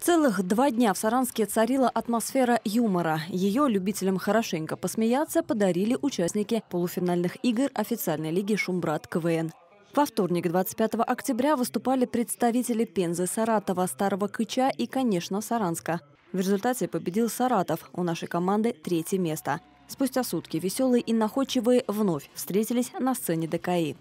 Целых два дня в Саранске царила атмосфера юмора. Ее любителям хорошенько посмеяться подарили участники полуфинальных игр официальной лиги «Шумбрат КВН». Во вторник, 25 октября, выступали представители Пензы, Саратова, Старого Кыча и, конечно, Саранска. В результате победил Саратов. У нашей команды третье место. Спустя сутки веселые и находчивые вновь встретились на сцене ДКИ.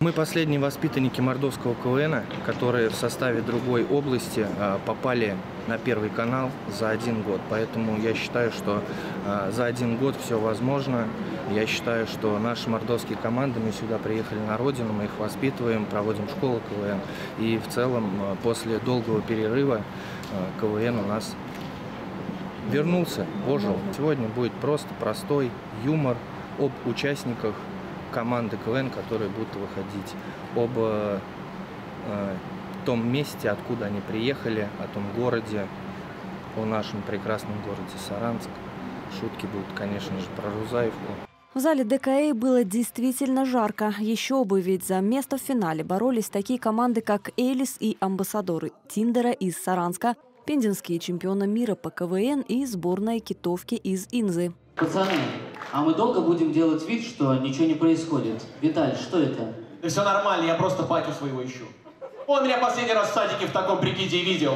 Мы последние воспитанники мордовского КВН, которые в составе другой области а, попали на Первый канал за один год. Поэтому я считаю, что а, за один год все возможно. Я считаю, что наши мордовские команды, мы сюда приехали на родину, мы их воспитываем, проводим школу КВН. И в целом а, после долгого перерыва КВН у нас вернулся, ожил. Сегодня будет просто простой юмор об участниках команды КВН, которые будут выходить, об э, том месте, откуда они приехали, о том городе, о нашем прекрасном городе Саранск. Шутки будут, конечно же, про Рузаевку. В зале ДКЭ было действительно жарко. Еще бы, ведь за место в финале боролись такие команды, как Элис и амбассадоры Тиндера из Саранска, пензенские чемпионы мира по КВН и сборная китовки из Инзы. Пацаны, а мы долго будем делать вид, что ничего не происходит? Виталь, что это? Да все нормально, я просто батю своего ищу. Он меня последний раз в садике в таком прикиде видел.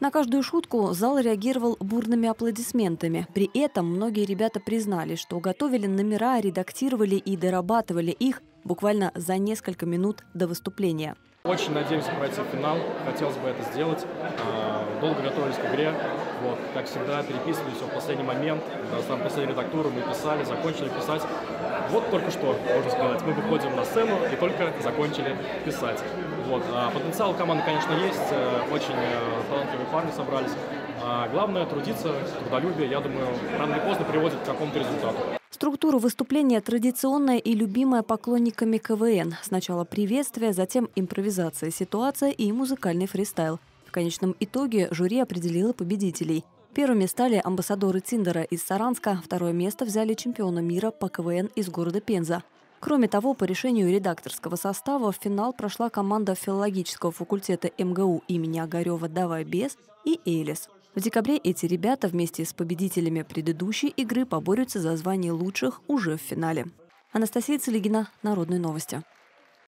На каждую шутку зал реагировал бурными аплодисментами. При этом многие ребята признали, что готовили номера, редактировали и дорабатывали их буквально за несколько минут до выступления. Очень надеемся пройти финал, хотелось бы это сделать. А, долго готовились к игре, вот, как всегда, переписывались в последний момент, когда там последнюю редактуру мы писали, закончили писать. Вот только что, можно сказать, мы выходим на сцену и только закончили писать. Вот. А потенциал команды, конечно, есть, э, очень э, талантливые парни собрались. А главное трудиться, трудолюбие, я думаю, рано или поздно приводит к какому-то результату. Структура выступления традиционная и любимая поклонниками КВН. Сначала приветствие, затем импровизация, ситуация и музыкальный фристайл. В конечном итоге жюри определило победителей. Первыми стали амбассадоры Тиндера из Саранска, второе место взяли чемпиона мира по КВН из города Пенза. Кроме того, по решению редакторского состава в финал прошла команда филологического факультета МГУ имени Огарева «Давай без» и «Элис». В декабре эти ребята вместе с победителями предыдущей игры поборются за звание лучших уже в финале. Анастасия Целигина, Народные новости.